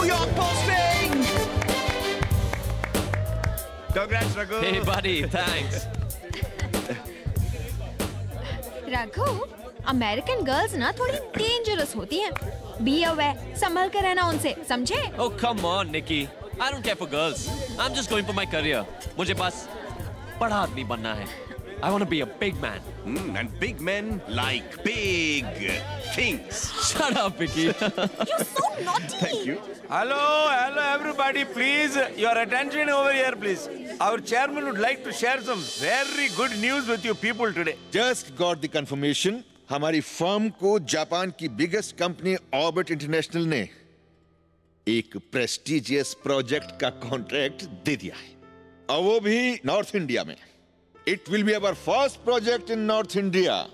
New York posting! Congrats, Raghu. Hey, buddy, thanks. Raghu American girls ना थोड़ी dangerous होती हैं बी अवेयर संभल कर रहना उनसे समझे Oh, come on, Nikki. I don't care for girls. I'm just going for my career. मुझे बस बड़ा आदमी बनना है. I want to be a big man. Mm, and big men like big things. Shut up, Vicky. You're so naughty Thank you. Hello, hello, everybody. Please, your attention over here, please. Our chairman would like to share some very good news with you people today. Just got the confirmation हमारी firm को Japan की biggest company orbit international ने एक prestigious project का contract दे दिया है और वो भी नॉर्थ इंडिया में it will be our first project in north India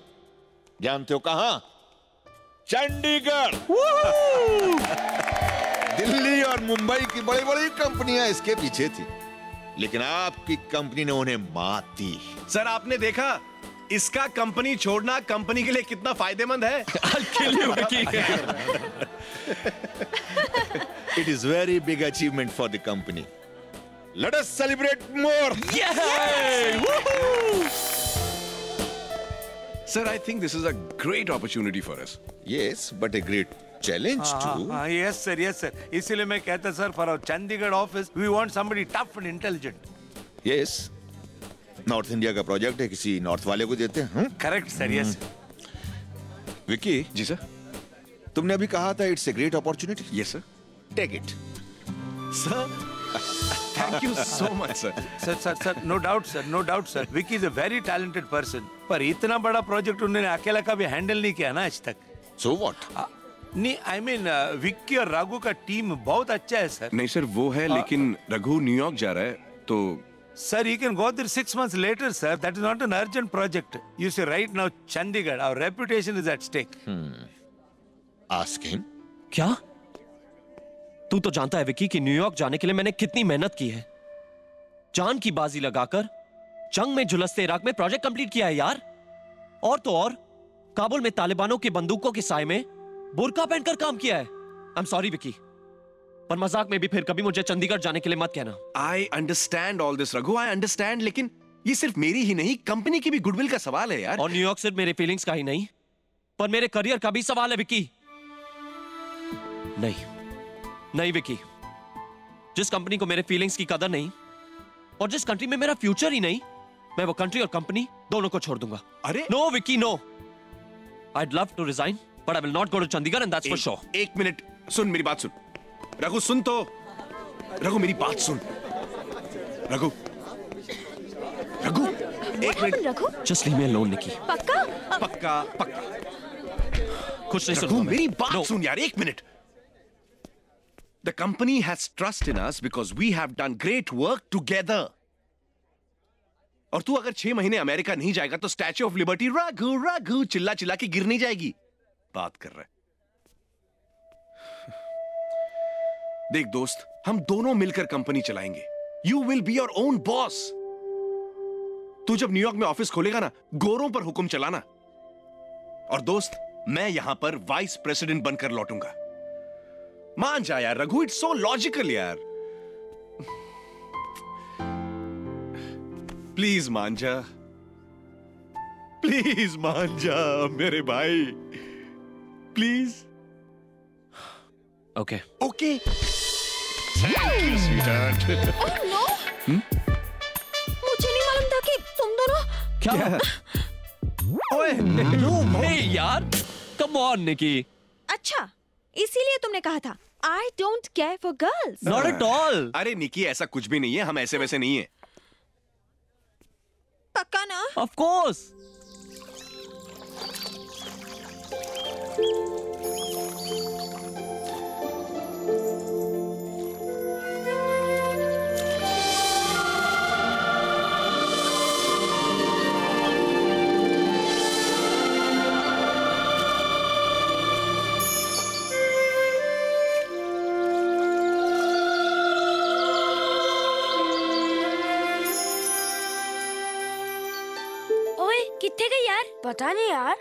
जानते हो कहा? चंडीगढ़। दिल्ली और मुंबई की बड़ी बड़ी कंपनियाँ इसके पीछे थी। लेकिन आपकी कंपनी ने उन्हें मात दी। सर आपने देखा? इसका कंपनी छोड़ना कंपनी के लिए कितना फ़ायदेमंद है? It is very big achievement for the big Let us celebrate more. Yay! Sir, I think this is a great opportunity for us. Yes, but a great challenge too. Ah, yes, sir, yes, sir. इसीलिए मैं कहता sir for our Chandigarh office, we want somebody tough and intelligent. Yes. North India का project है किसी north वाले को देते हैं hmm? Correct, sir, yes. Vicky ji sir तुमने अभी कहा था it's a great opportunity yes sir take it sir thank you so much sir Sir, sir, sir, no doubt, sir, no doubt, sir. Vicky is a very talented person. पर इतना बड़ा project उन्होंने अकेला कभी हैंडल नहीं किया ना आज तक सो व्हाट आ, नहीं आई मीन विक्की और राघु का टीम बहुत अच्छा है सर नहीं सर वो है लेकिन रघु न्यूयॉर्क जा रहा है तो Sir, you can go there six months later, sir. That is not an urgent project. You see, right now, Chandigarh, our reputation is at stake. Ask him क्या तू तो जानता है विकी कि न्यूयॉर्क जाने के लिए मैंने कितनी मेहनत की है। जान की बाजी लगाकर जंग में झुलसते इराक में प्रोजेक्ट कंप्लीट किया है यार। और तो और काबुल में तालिबानों की बंदूकों के साय में बुरका पहनकर काम किया है। आई एम सॉरी विकी पर मज़ाक में भी फिर कभी मुझे चंडीगढ़ जाने के लिए मत कहना। I understand all this Raghu I understand लेकिन ये सिर्फ़ मेरी ही नहीं कंपनी की भी गुडविल का सवाल है यार। और न्यूयॉर्क सिर्फ़ मेरे फीलिंग्स का ही नहीं पर मेरे करियर का भी सवाल है विकी नहीं। नहीं विकी। जिस कंपनी को मेरे फीलिंग्स की कदर नहीं और जिस कंट्री में मेरा फ्यूचर ही नहीं मैं वो कंट्री और कंपनी दोनों को छोड़ दूँगा। अरे! No Vicky no I love to resign but I will not go to Chandigarh and that's for sure एक, मिनट सुन मेरी बात सुन। रघु सुन तो। रघु मेरी बात सुन। रघु। रघु एक minute. Raghu just leave me alone Nikki पक्का? पक्का पक्का। कुछ नहीं मैं। मेरी बात No. सुन यार एक minute. The company has trust in us because we have done great work together. और तू अगर छह महीने अमेरिका नहीं जाएगा तो statue of liberty Raghu Raghu चिल्ला चिल्ला के गिर नहीं जाएगी। बात कर रहा है। देख दोस्त, हम दोनों मिलकर कंपनी चलाएँगे। You will be your own boss तू जब न्यूयॉर्क में ऑफ़िस खोलेगा ना, गोरों पर हुक्म चलाना। और दोस्त, मैं यहाँ पर वाइस प्रेसिडेंट बनकर लौटूँगा। मान जा यार रघु इट्स सो लॉजिकल यार। प्लीज़ मान जा प्लीज़ मान जा मेरे भाई। Please okay okay thank you sweetheart oh no मुझे नहीं मालूम था कि तुम दोनों क्या? ओए नो हे। यार कम ऑन निकी अच्छा इसीलिए तुमने कहा था। I don't care for girls not at all अरे निकी ऐसा कुछ भी नहीं है हम ऐसे वैसे नहीं है। पक्का ना? ऑफ़ कोर्स यार पता नहीं यार।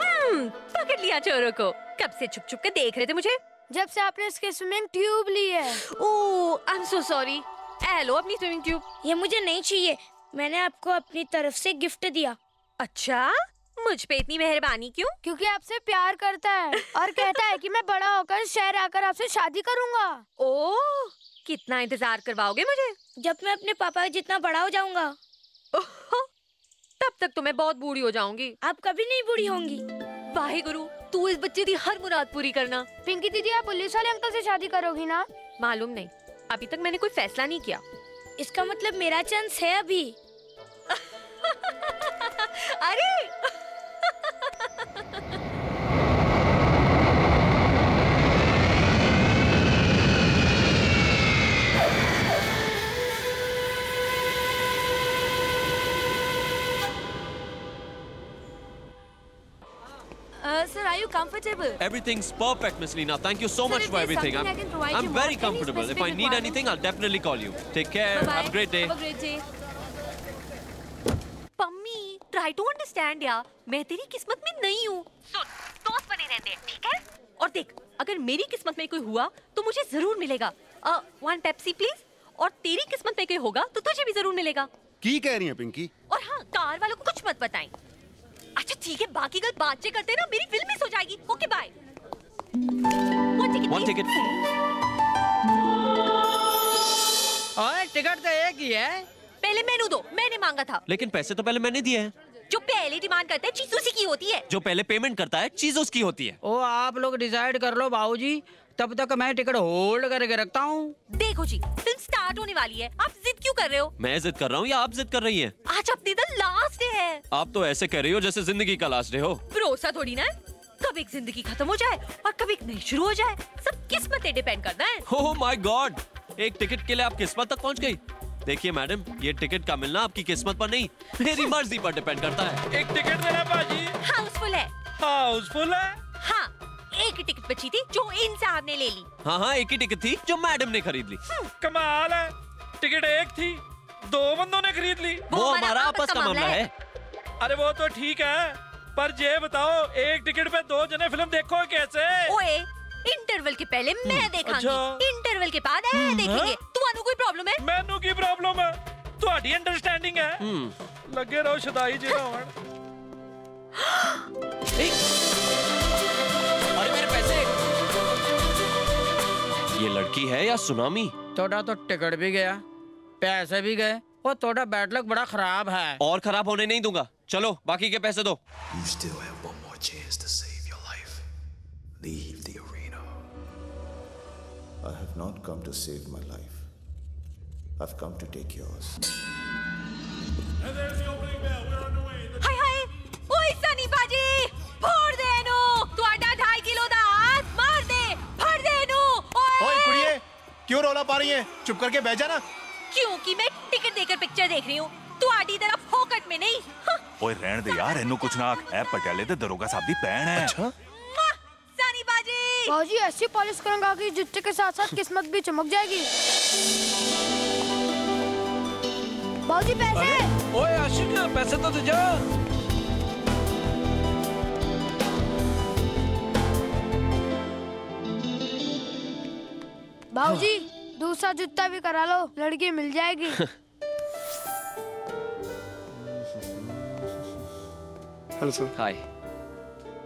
हम्म पकड़ लिया चोरों को। कब से छुप छुप के देख रहे थे मुझे? जब से आपने इसके स्विमिंग ट्यूब ली है। ओह I am so sorry hello अपनी स्विमिंग ट्यूब ये मुझे नहीं चाहिए। मैंने आपको अपनी तरफ़ से गिफ्ट दिया। अच्छा? मुझ पे इतनी मेहरबानी क्यों? क्योंकि आपसे प्यार करता है और कहता है कि मैं बड़ा होकर शहर आकर आपसे शादी करूँगा। ओह कितना इंतज़ार करवाओगे मुझे? जब मैं अपने पापा जितना बड़ा हो जाऊँगा। तब तक तो मैं बहुत बूढ़ी हो जाऊँगी। आप कभी नहीं बूढ़ी होंगी। वाहे गुरु तू इस बच्चे की हर मुराद पूरी करना। पिंकी दीदी आप पुलिस वाले अंकल से शादी करोगी ना? मालूम नहीं। अभी तक मैंने कोई फैसला नहीं किया। इसका मतलब मेरा चांस है अभी। अरे! Sir are you comfortable Everything's perfect, Miss Lina. Thank you so Sir, much for everything. I'm, I can provide I'm you very comfortable. If I need requirement? anything, I'll definitely call you. Take care. Bye -bye. Have a great day. Have a great day. Pammi try to understand यार मैं तेरी किस्मत में नहीं हूँ सुन दोस्त बने रहते हैं ठीक है और देख अगर मेरी किस्मत में कोई हुआ तो मुझे ज़रूर मिलेगा वन पेप्सी प्लीज़ और तेरी किस्मत में कोई होगा तो तुझे भी ज़रूर मिलेगा की कह रही है पिंकी और हाँ कार वालों को कुछ मत बताएँ अच्छा ठीक है बाकी गल बात से करते ना मेरी फ़िल्म मिस हो जाएगी। ओके बाय टिकट तो एक ही है। पहले मेनू दो मैंने मांगा था। लेकिन पैसे तो पहले मैंने दिए हैं। जो पहले डिमांड करते हैं चीज़ उसी की होती है। जो पहले पेमेंट करता है चीज़ उसकी होती है। ओ आप लोग डिसाइड कर लो बाबूजी। तब तक मैं टिकट होल्ड करके रखता हूँ। देखो जी फ़िल्म स्टार्ट होने वाली है। आप जिद क्यों कर रहे हो? मैं जिद कर रहा हूँ या आप जिद कर रही हैं? आज अपनी द लास्ट डे है। आप तो ऐसे कह रही हो जैसे ज़िंदगी का लास्ट डे हो। भरोसा थोड़ी ना है। कब एक ज़िंदगी खत्म हो जाए और कब एक नई शुरू हो जाए सब किस्मत डिपेंड करता है। ओह माय गॉड एक टिकट के लिए आप किस्मत तक पहुँच गई। देखिए मैडम ये टिकट का मिलना आपकी किस्मत पर नहीं मेरी मर्ज़ी पर डिपेंड करता है। एक टिकट देना बाजी हाउसफुल है हाउसफुल है। हाँ? एक ही टिकट बची थी जो इन साहब ने ले ली हाँ हाँ एक ही टिकट थी जो मैडम ने खरीद ली कमाल है टिकट एक थी दो बंदों ने खरीद ली वो हमारा आपस का मामला है अरे वो तो ठीक है पर ये बताओ एक टिकट पे दो जने फिल्म देखो कैसे ओए इंटरवल के पहले मैं देखांगी अच्छा। इंटरवल के बाद ए देखेंगे ਤੁਹਾਨੂੰ ਕੋਈ ਪ੍ਰੋਬਲਮ ਹੈ ਮੈਨੂੰ ਕੀ ਪ੍ਰੋਬਲਮ ਹੈ ਤੁਹਾਡੀ ਅੰਡਰਸਟੈਂਡਿੰਗ ਹੈ ਲੱਗੇ ਰਹੋ ਸ਼ਦਾਈ ਜਿਹੜਾ ਹੋਣ ये लड़की है या सुनामी थोड़ा तो टिकट भी गया पैसे भी गए और थोड़ा बैड लक बड़ा खराब है और खराब होने नहीं दूँगा चलो बाकी के पैसे दो You still have one more chance to save your life. Leave the arena. I have not come to save my life. I've come to take yours. ਹਾਏ क्यों रोला पा रही है? चुप करके बह जाना। क्योंकि मैं टिकट देकर पिक्चर देख रही हूँ। तू आड़ी तरह फोकट में नहीं। हाँ। ओए रहन दे यार इन्नू कुछ ना। ऐ पटियाले ते दरोगा साहब दी पैन है। अच्छा। सानी बाजी बाजी ऐसी पॉलिश करूँगा कि जुत्ते के साथ साथ किस्मत भी चमक जाएगी। बाजी पैसे? ओए आशिक पैसे तो दे जा बाबूजी दूसरा जूता भी करा लो लड़की मिल जाएगी Hello, sir. Hi.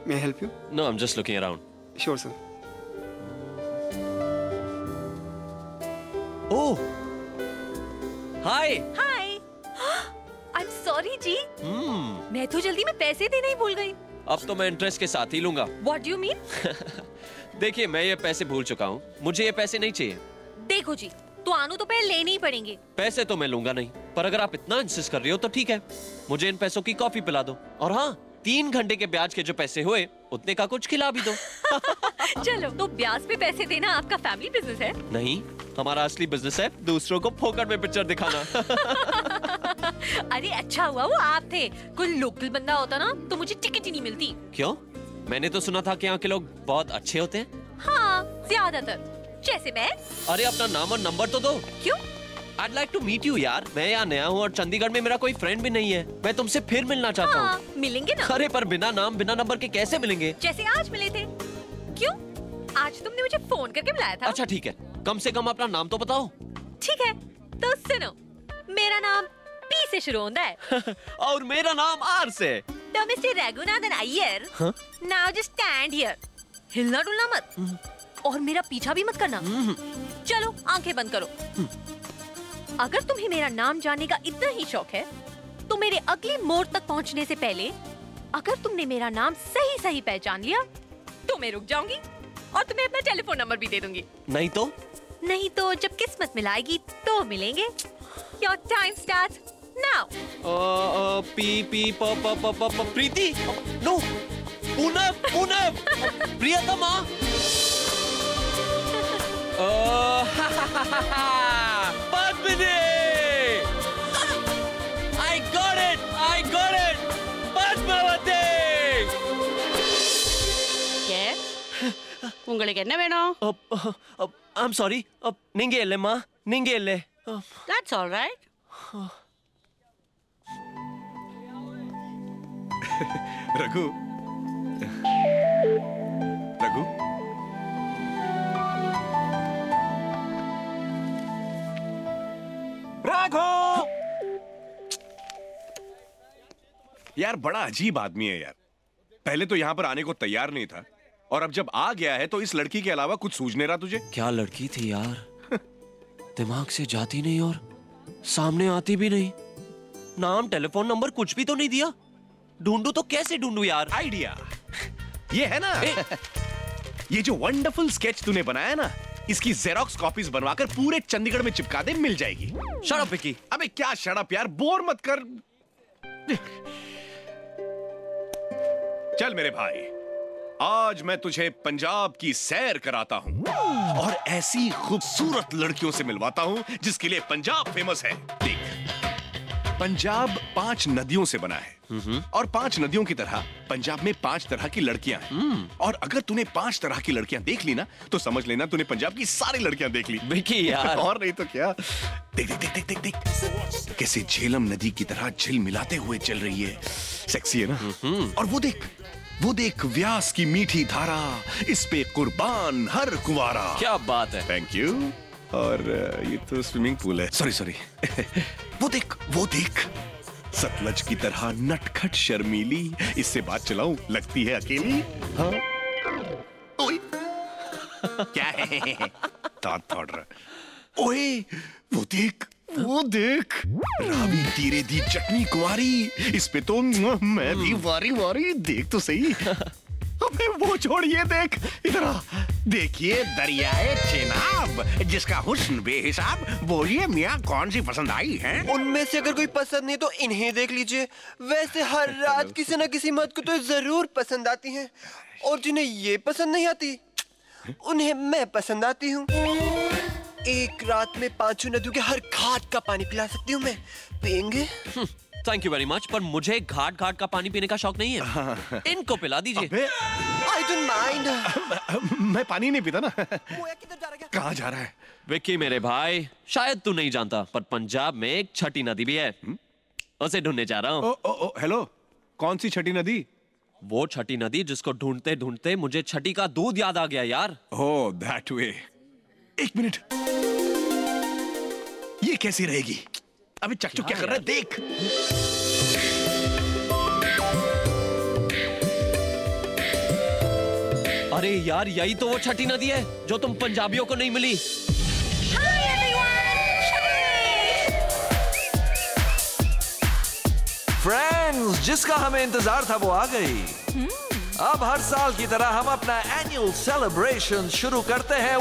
May I help you? No, I'm just looking around. Sure, sir. Oh. Hi. Hi I am sorry ji Hmm. मैं तो जल्दी में पैसे देना ही भूल गई अब तो मैं इंटरेस्ट के साथ ही लूँगा व्हाट डू यू मीन देखिए मैं ये पैसे भूल चुका हूँ। मुझे ये पैसे नहीं चाहिए। देखो जी तो आनू तो पहले लेने ही पड़ेंगे। पैसे तो मैं लूँगा नहीं पर अगर आप इतना इंसिस्ट कर रही हो तो ठीक है। मुझे इन पैसों की कॉफ़ी पिला दो। और हाँ तीन घंटे के ब्याज के जो पैसे हुए उतने का कुछ खिला भी दो। चलो तो ब्याज पे पैसे देना आपका फैमिली बिज़नेस है? नहीं हमारा असली बिज़नेस है दूसरों को फोकट में पिक्चर दिखाना। अरे अच्छा हुआ वो आप थे। कोई लोकल बंदा होता ना तो मुझे टिकट ही नहीं मिलती। क्यों? मैंने तो सुना था कि यहाँ के लोग बहुत अच्छे होते हैं। हाँ ज़्यादातर। जैसे मैं। अरे अपना नाम और नंबर तो दो। क्यों? I'd like to meet you यार। मैं यहाँ नया हूँ और चंडीगढ़ में मेरा कोई फ्रेंड भी नहीं है। मैं तुमसे फिर मिलना चाहता हाँ, हूँ मिलेंगे ना? अरे पर बिना नाम बिना नंबर के कैसे मिलेंगे? जैसे आज मिले थे। क्यों? आज तुमने मुझे फ़ोन करके बुलाया था। अच्छा ठीक है। कम से कम अपना नाम तो बताओ। ठीक है तो सुनो। मेरा नाम पी से शुरू होता है। और मेरा नाम आर से। तो मिस्टर रघुनाथन अय्यर हाँ? नाउ जस्ट स्टैंड हियर हिलना डुलना मत और मेरा पीछा भी मत करना। चलो आँखें बंद करो। अगर तुम्हें मेरा नाम जानने का इतना ही शौक है तो मेरे अगले मोड़ तक पहुँचने से पहले अगर तुमने मेरा नाम सही सही पहचान लिया तो मैं रुक जाऊँगी और तुम्हें अपना टेलीफोन नंबर भी दे दूँगी। नहीं तो? नहीं तो जब किस्मत मिलाएगी तो मिलेंगे। Your time start now Pee pee P P P P P Preeti. No. Punav, Punav. Priyatama. Oh, ha ha ha ha ha. Padmini. I got it. I got it. Padmavati. Yes. உங்களுக்கு என்ன வேணும் uh, uh, uh, I'm sorry நீங்க இல்லைம்மா நீங்க இல்லை That's all right. Raghu. Raghu. Raghav यार, बड़ा अजीब आदमी है यार। पहले तो यहाँ पर आने को तैयार नहीं था, और अब जब आ गया है तो इस लड़की के अलावा कुछ सूझ नहीं रहा तुझे? क्या लड़की थी यार? दिमाग से जाती नहीं और सामने आती भी नहीं। नाम, टेलीफोन नंबर कुछ भी तो नहीं दिया? ढूंढू तो कैसे ढूंढू यार? आइडिया। ये है ना? ए? ये जो वंडरफुल स्केच तूने बनाया ना इसकी जेरोक्स कॉपीज बनवाकर पूरे चंडीगढ़ में चिपका दे मिल जाएगी। शराब विकी अबे क्या शराब यार? बोर मत कर। चल मेरे भाई आज मैं तुझे पंजाब की सैर कराता हूँ और ऐसी खूबसूरत लड़कियों से मिलवाता हूँ जिसके लिए पंजाब फ़ेमस है। देख। पंजाब पाँच नदियों से बना है। और पाँच नदियों की तरह पंजाब में पाँच तरह की लड़कियाँ हैं। और अगर तूने पाँच तरह की लड़कियाँ देख ली ना तो समझ लेना तूने पंजाब की सारी लड़कियाँ देख ली। विकी यार। और नहीं तो क्या? देख देख देख देख देख देख। कैसे झेलम नदी की तरह झिल मिलाते हुए चल रही है। सेक्सी है ना? और वो देख वो देख व्यास की मीठी धारा इस पे कुर्बान हर कुवारा। क्या बात है। थैंक यू और ये तो स्विमिंग पूल है। सॉरी सॉरी वो देख वो देख। सतलज की तरह नटखट शर्मीली इससे बात चलाऊं लगती है अकेली? हाँ। ओए। क्या है? थॉट रहा ओए वो देख वो देख। रावी तीरे दी चटनी कुमारी इस पे तो मैं भी वारी वारी देख तो सही। अबे वो छोड़िए देख। इधर देखिए दरियाए चेनाब जिसका हुस्न बेहिसाब बोलिए मियाँ कौन सी पसंद आई है? उनमें से अगर कोई पसंद नहीं तो इन्हें देख लीजिए। वैसे हर रात किसी न किसी मर्द को तो ज़रूर पसंद आती हैं। और जिन्हें ये पसंद नहीं आती उन्हें मैं पसंद आती हूँ। एक रात में पाँचों नदियों के हर घाट का पानी पिला सकती हूँ मैं। पियेंगे? थैंक यू वेरी मच पर मुझे घाट घाट का पानी पीने का शौक नहीं है। इनको पिला दीजिए। आई डोंट माइंड मैं पानी नहीं पीता ना। कहाँ जा रहा है? विक्की मेरे भाई शायद तू नहीं जानता पर पंजाब में एक छठी नदी भी है। उसे ढूँढने जा रहा हूँ। हेलो कौन सी छठी नदी? वो छठी नदी जिसको ढूंढते ढूंढते मुझे छठी का दूध याद आ गया यार। ओ दैट वे एक मिनट। ये कैसी रहेगी? अबे चकचू क्या कर रहा है? देख। अरे यार यही तो वो छठी नदी है जो तुम पंजाबियों को नहीं मिली। फ्रेंड्स जिसका हमें इंतज़ार था वो आ गई। अब हर साल की तरह हम अपना एनुअल सेलिब्रेशन शुरू करते हैं।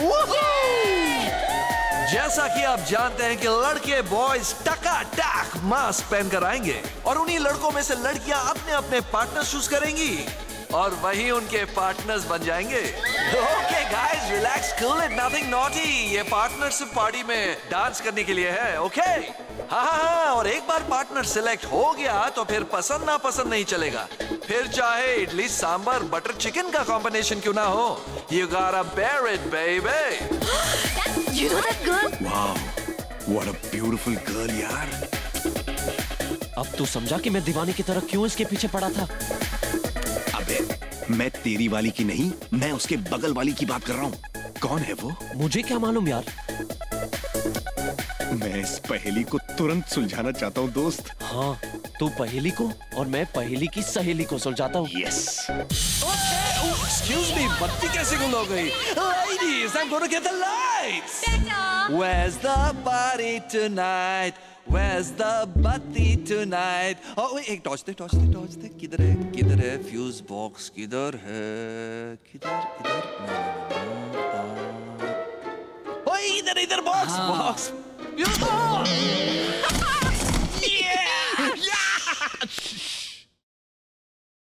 जैसा कि आप जानते हैं कि लड़के बॉयज़ टका टक मास्क पहनकर आएँगे और उन्हीं लड़कों में से लड़कियाँ अपने अपने पार्टनर चूज़ करेंगी और वही उनके पार्टनर्स बन जाएँगे। Okay guys relax cool it nothing naughty ये पार्टनरशिप पार्टी में डांस करने के लिए है ओके हाँ हाँ हाँ और एक बार पार्टनर सिलेक्ट हो गया तो फिर पसंद ना पसंद नहीं चलेगा। फिर चाहे इडली सांबर बटर चिकन का कॉम्बिनेशन क्यों ना हो। You gotta bear it baby You know that girl? वाह What a beautiful girl, यार अब तू समझा कि मैं दीवाने की तरह क्यों इसके पीछे पड़ा था? अबे मैं तेरी वाली की नहीं मैं उसके बगल वाली की बात कर रहा हूँ। कौन है वो? मुझे क्या मालूम यार? मैं इस पहेली को तुरंत सुलझाना चाहता हूँ दोस्त। हाँ। तू पहेली को और मैं पहेली की सहेली को सुलझाता हूँ यस Excuse me, बत्ती कैसे गुल हो गई? Ladies, I'm gonna get the lights. Where's the party tonight? Where's the butty tonight? Oh wait, एक टॉर्च दे, टॉर्च दे, टॉर्च दे. किधर है? किधर है? फ्यूज बॉक्स किधर है? किधर? इधर? ओए इधर इधर बॉक्स बॉक्स.